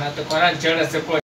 Hasta 40 horas se.